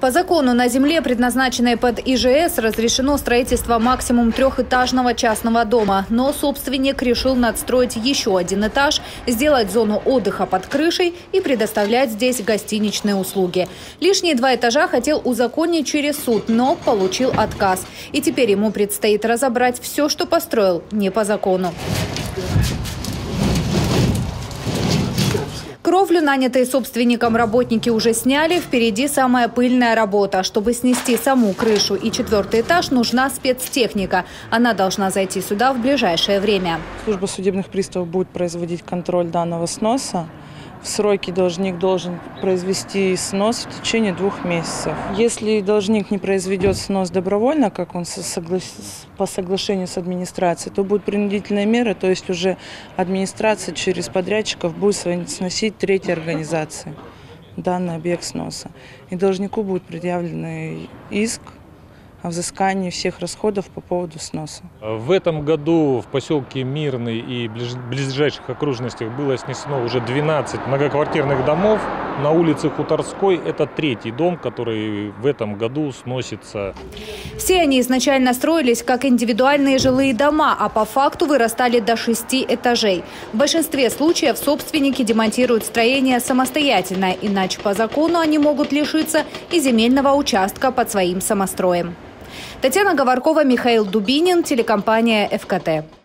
По закону на земле, предназначенной под ИЖС, разрешено строительство максимум трехэтажного частного дома. Но собственник решил надстроить еще один этаж, сделать зону отдыха под крышей и предоставлять здесь гостиничные услуги. Лишние два этажа хотел узаконить через суд, но получил отказ. И теперь ему предстоит разобрать все, что построил не по закону. Кровлю, нанятые собственником работники уже сняли. Впереди самая пыльная работа. Чтобы снести саму крышу и четвертый этаж, нужна спецтехника. Она должна зайти сюда в ближайшее время. Служба судебных приставов будет производить контроль данного сноса в сроки должник должен произвести снос в течение двух месяцев. Если должник не произведет снос добровольно, как он согла... по соглашению с администрацией, то будет принудительная мера, то есть уже администрация через подрядчиков будет сносить третьей организации данный объект сноса. И должнику будет предъявлен иск о взыскании всех расходов по поводу сноса. В этом году в поселке Мирный и ближайших окружностях было снесено уже 12 многоквартирных домов. На улице Хуторской это третий дом, который в этом году сносится. Все они изначально строились как индивидуальные жилые дома, а по факту вырастали до шести этажей. В большинстве случаев собственники демонтируют строение самостоятельно, иначе по закону они могут лишиться и земельного участка под своим самостроем. Татьяна Говоркова, Михаил Дубинин, телекомпания «ФКТ».